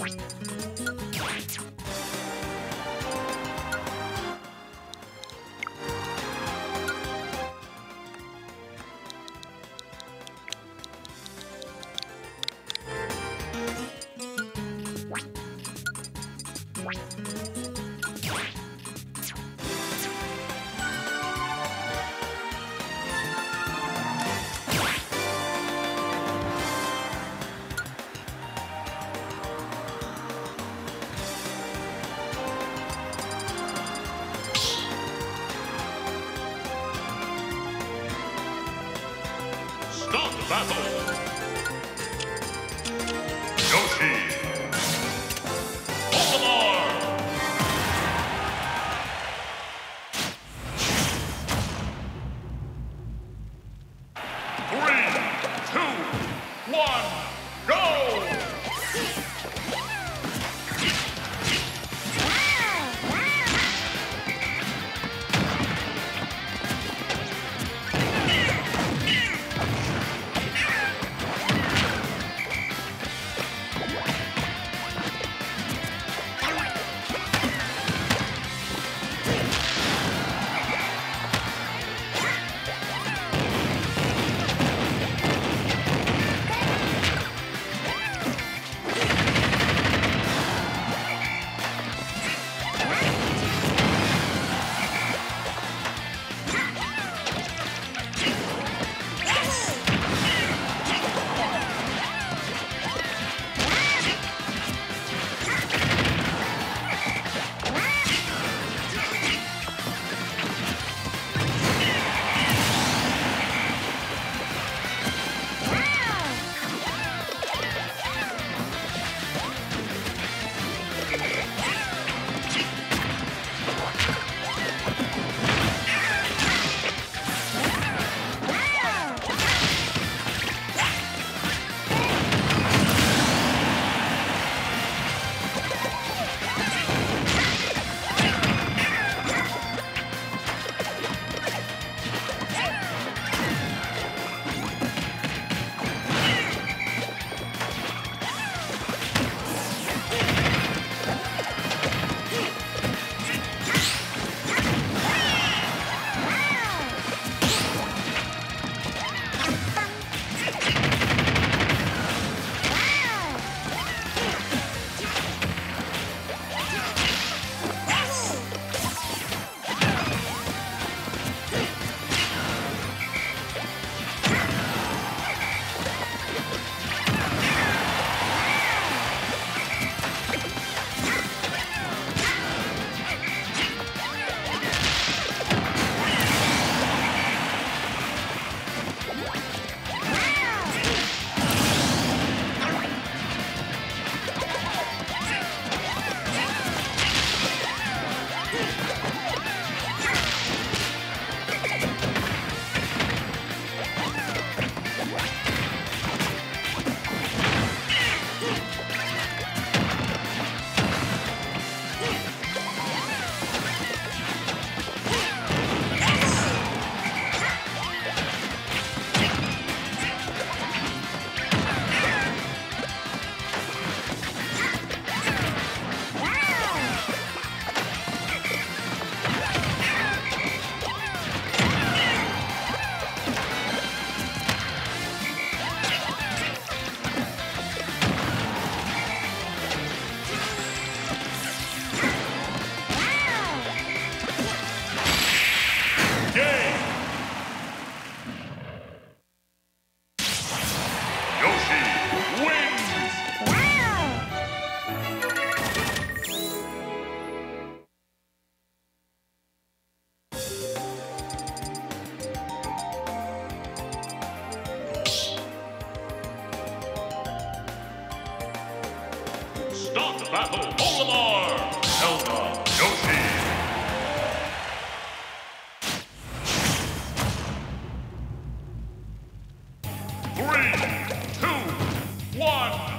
Bye. Battle. Battle. Olimar. Zelda. Yoshi. Three, two, one,